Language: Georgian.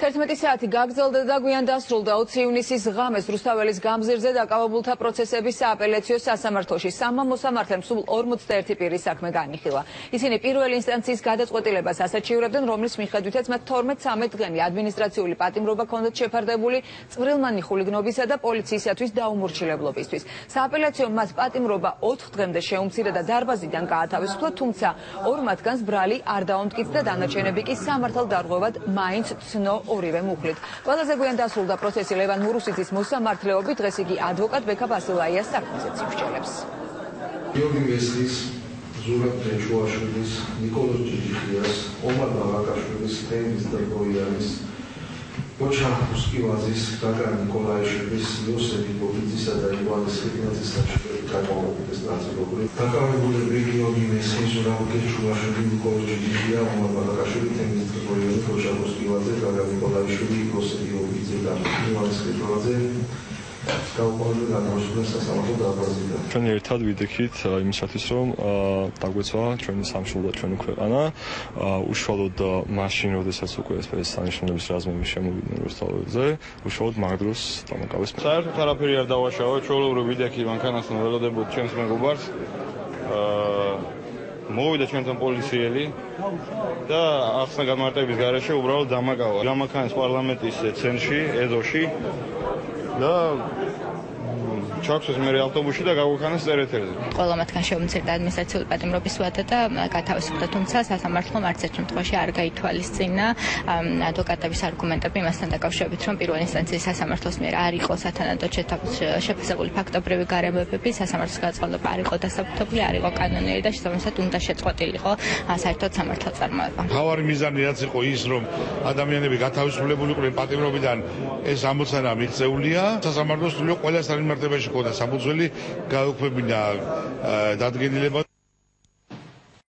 11 საათი გაგრძელდა და გვიან დასრულდა 20 ივნისის ღამეს რუსთაველის გამზირზე დაკავებულთა პროცესების სააპელაციო სასამართლოში. სამმა მოსამართლემ სულ 41 პირის საქმე განიხილა. ისინი პირველ ინსტანციის გადაწყვეტილებას ასაჩივრებდნენ, რომლის მიხედვითაც მათ 12-13 დღენი ადმინისტრაციული პატიმრობა ჰქონდათ შეფარდებული წვრილმანი ხულიგნობისა და პოლიციისათვის დაუმორჩილებლობისთვის. სააპელაციო მას პატიმრობა 4 დღემდე შეუმცირა და დარბაზიდან გაათავისუფლა, თუმცა ორ მათგანს ბრალი არ დაუმტკიცა და დანარჩენები კი სამართალ დარღვევად მაინც ცნო ორივე მუხლით. ყველაზე გვიან დასრულდა პროცესი ლევან მურუსიძის მოსამართლეობით, დღეს იგი ადვოკატ ბექა ბასილაიას საქმეზე ცივშელებს. გიორგი მესხის, ზურაბ დეჩუაშვილის, ნიკოლოზ ჯიჯიხიას, ომარ ბაღაკაშვილის, თემის ტრგოიანის, ოჩა უსკივაზის, გაგა ნიკოლაიშვილის, იოსები ბობიძისა და ივანეს ხილნაძის საჩუქრები დაკავებულის ნაწილობრივ. დაკავებულები გიორგი მესხის, ზურაბ დეჩუაშვილი, ნიკოლოზ ჯიჯიხია, ომარ ბაღაკაშვილი, თემის ტრგოიანი, ოჩა უსკივაზის, გაგა ნიკოლაიშვილი, იოსები ბობიძე და ივანეს ხილნაძე გაუყოლებული განაუშვა სასამართლო დარბაზიდან. ჩვენ ერთად ვიდექით იმისათვის რომ დაგვეცვა ჩვენი სამშობლო და ჩვენი ქვეყანა. უშუალოდ მაშინ როდესაც უკვე ეს სანიშნულების რაზმები შემოვიდნენ რუსთაველზე უშუალოდ მაგ დროს დამოკავეს საერთოდ არაფერი არ დავაშავა ჩვეულებრივ ვიდექი მანქანასთან ველოდებოდ ჩვენს მეგობარს. აა მოვიდა ჩვენთან პოლიციელი და ახსნა განმარტების გარეშე უბრალოდ დამაკავა. გამაქანეს პარლამენტის ცენტრში, ეზოში და ჩაქვსეს მე ავტობუსში და გავუქანეს წერეთელზე. ყველა მათგან შეუმცირდა ადმინისტრაციული პატიმრობის ვადა და გათავისუფლდა, თუმცა სასამართლომ არც ერთ შემთხვევაში არ გაითვალისწინა ადვოკატების არგუმენტები მასთან დაკავშირებით, რომ პირველ ინსტანციის სასამართლოს მიერ არ იყო სათანადოდ შეფასებული ფაქტობრივი გარემოებები, სასამართლოს გადაწყვეტილება არ იყო დასაბუთებული, არ იყო კანონიერი და შესაბამისად უნდა შეწყვეტილიყო საერთოდ სამართალ წარმოება. თავარი მიზანი რაც იყო ის, რომ ადამიანები გათავისუფლებული იყვნენ პატიმრობიდან, ეს ამოცანა მიღწეულია. სასამართლოს სულ ყველასთან მიმართებაში ქონდა საფუძველი გაუქმებინა დადგენილება